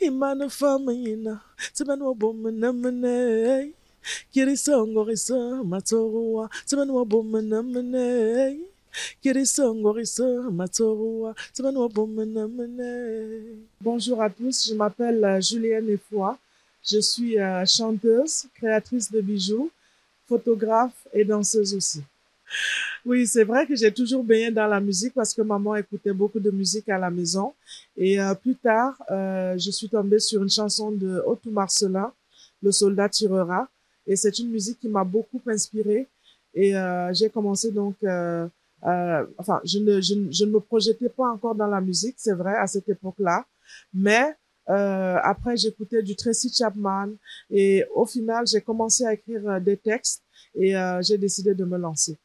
imana risa matsorua tsibani wa bomana mane kirisongo risa matsorua tsibani wa bomana mane Bonjour à tous, je m'appelle euh, Julienne Effoy. Je suis euh, chanteuse, créatrice de bijoux, photographe et danseuse aussi. Oui, c'est vrai que j'ai toujours baigné dans la musique parce que maman écoutait beaucoup de musique à la maison. Et euh, plus tard, euh, je suis tombée sur une chanson de Otto Marcelin, Le soldat tirera. Et c'est une musique qui m'a beaucoup inspirée. Et euh, j'ai commencé donc, euh, euh, enfin, je ne, je, ne- me projetais pas encore dans la musique, c'est vrai, à cette époque-là. Mais euh, après, j'écoutais du Tracy Chapman. Et au final, j'ai commencé à écrire euh, des textes et euh, j'ai décidé de me lancer.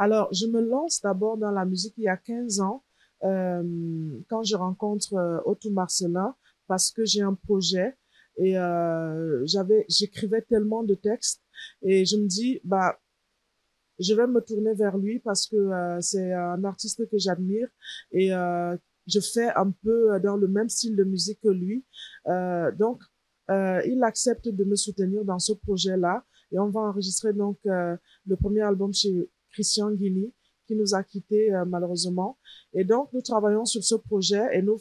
Alors, je me lance d'abord dans la musique il y a 15 ans, euh, quand je rencontre euh, Otto Marcelin, parce que j'ai un projet et euh, j'écrivais tellement de textes et je me dis, bah, je vais me tourner vers lui parce que c'est un artiste que j'admire et je fais un peu dans le même style de musique que lui. Donc, il accepte de me soutenir dans ce projet-là et on va enregistrer donc le premier album chez Christian Guini qui nous a quittés euh, malheureusement. Et donc, nous travaillons sur ce projet et nous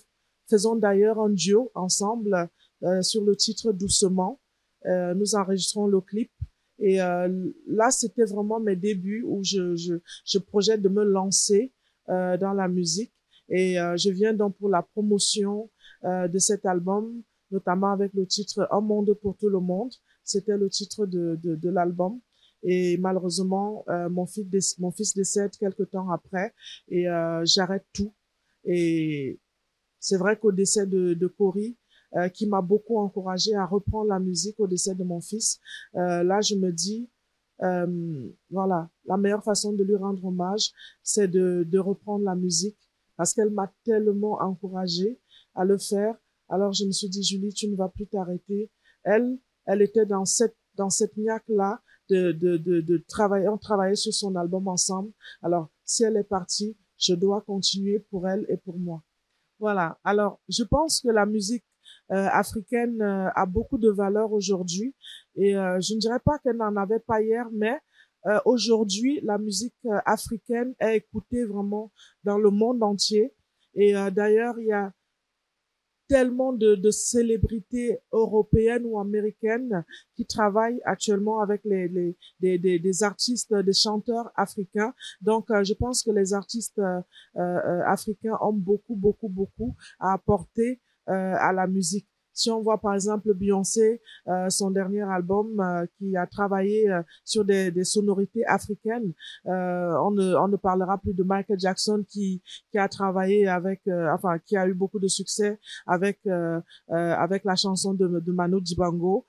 faisons d'ailleurs un duo ensemble euh, sur le titre Doucement. Euh, nous enregistrons le clip. Et là, c'était vraiment mes débuts où je, je, je projette de me lancer dans la musique. Et je viens donc pour la promotion de cet album, notamment avec le titre Un monde pour tout le monde. C'était le titre de, de l'album. Et malheureusement, euh, mon, fils déc- mon fils décède quelques temps après et euh, j'arrête tout. Et c'est vrai qu'au décès de, de Cory, euh, qui m'a beaucoup encouragé à reprendre la musique au décès de mon fils, là, je me dis, voilà, la meilleure façon de lui rendre hommage, c'est de, reprendre la musique parce qu'elle m'a tellement encouragé à le faire. Alors, je me suis dit, Julie, tu ne vas plus t'arrêter. Elle, elle était dans cette, dans cette niaque-là de, de, de, travailler, on travaillait sur son album ensemble. Alors, si elle est partie, je dois continuer pour elle et pour moi. Voilà. Alors, je pense que la musique euh, africaine euh, a beaucoup de valeur aujourd'hui et euh, je ne dirais pas qu'elle n'en avait pas hier, mais aujourd'hui, la musique africaine est écoutée vraiment dans le monde entier. Et d'ailleurs, il y a tellement de, de célébrités européennes ou américaines qui travaillent actuellement avec les, les des, des, artistes, des chanteurs africains. Donc, euh, je pense que les artistes euh, euh, africains ont beaucoup, beaucoup, beaucoup à apporter euh, à la musique. Si on voit par exemple Beyoncé, euh, son dernier album euh, qui a travaillé euh, sur des, des sonorités africaines, euh, on, ne, on ne parlera plus de Michael Jackson qui, qui a travaillé avec, euh, enfin qui a eu beaucoup de succès avec euh, avec la chanson de, de Manu Dibango,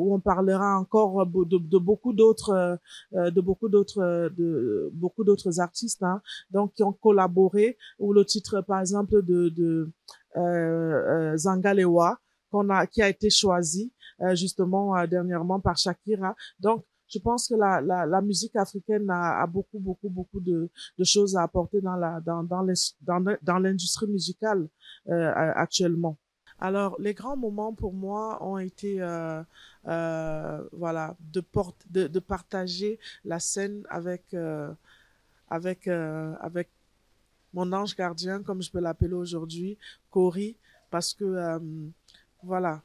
où on parlera encore de, beaucoup d'autres de beaucoup d'autres de beaucoup d'autres artistes, hein, donc qui ont collaboré. Ou le titre par exemple de, de euh, euh, Zangalewa qu'on a qui a été choisi euh, justement euh, dernièrement par Shakira. Donc je pense que la, la, musique africaine a, beaucoup beaucoup beaucoup de, de choses à apporter dans la dans dans les, dans, dans l'industrie musicale euh, actuellement. Alors les grands moments pour moi ont été voilà de porte de, de partager la scène avec avec avec mon ange gardien comme je peux l'appeler aujourd'hui Cory parce que voilà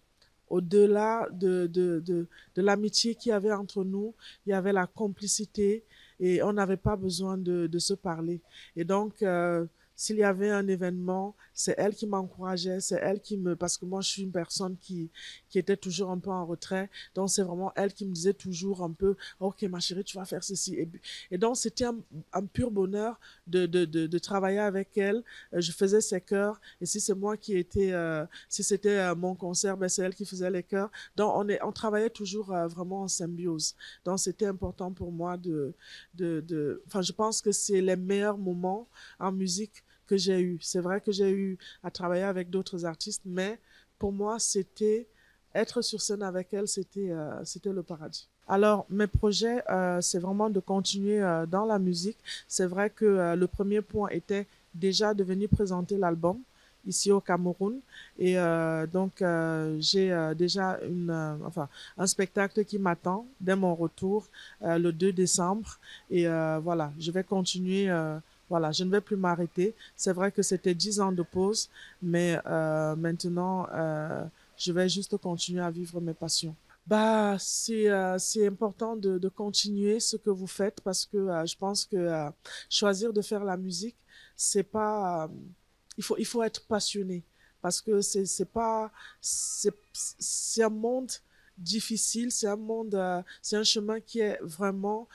au-delà de, de, de, de l'amitié qu'il y avait entre nous, il y avait la complicité et on n'avait pas besoin de, de se parler. Et donc, euh, s'il y avait un événement, c'est elle qui m'encourageait, c'est elle qui me, parce que moi je suis une personne qui, qui était toujours un peu en retrait, donc c'est vraiment elle qui me disait toujours un peu, ok ma chérie, tu vas faire ceci. Et, donc c'était un, pur bonheur de, de, de, travailler avec elle. Euh, je faisais ses chœurs, et si c'est moi qui étais, euh, si c'était euh, mon concert, ben c'est elle qui faisait les chœurs. Donc on est, on travaillait toujours vraiment en symbiose. Donc c'était important pour moi de, de, enfin je pense que c'est les meilleurs moments en musique que j'ai eu. C'est vrai que j'ai eu à travailler avec d'autres artistes, mais pour moi, c'était être sur scène avec elle, c'était euh, c'était le paradis. Alors, mes projets, euh, c'est vraiment de continuer euh, dans la musique. C'est vrai que le premier point était déjà de venir présenter l'album ici au Cameroun. Et donc, j'ai déjà une, enfin, un spectacle qui m'attend dès mon retour le 2 décembre. Et voilà, je vais continuer voilà, je ne vais plus m'arrêter. C'est vrai que c'était dix ans de pause, mais euh, maintenant, euh, je vais juste continuer à vivre mes passions. Bah, c'est euh, c'est important de, continuer ce que vous faites parce que je pense que choisir de faire la musique, c'est pas il faut il faut être passionné parce que c'est c'est pas c'est un monde difficile, c'est un monde c'est un chemin qui est vraiment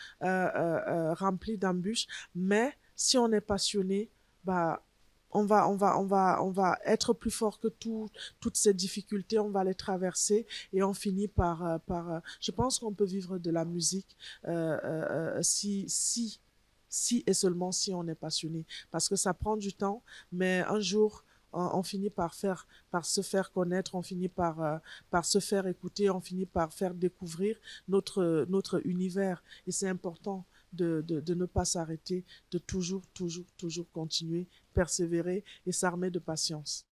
rempli d'embûches, mais si on est passionné, bah, on va, on va, on va, on va être plus fort que tout, toutes ces difficultés, on va les traverser et on finit par, euh, par. Euh, je pense qu'on peut vivre de la musique euh, si, si, si et seulement si on est passionné, parce que ça prend du temps, mais un jour. On, finit par faire, par se faire connaître, on finit par, par se faire écouter, on finit par faire découvrir notre, notre univers. Et c'est important de, de, de ne pas s'arrêter, de toujours, toujours, toujours continuer, persévérer et s'armer de patience.